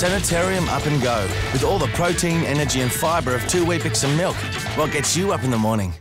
Sanitarium Up and Go with all the protein, energy, and fibre of two Weet-Bix and milk. What gets you up in the morning?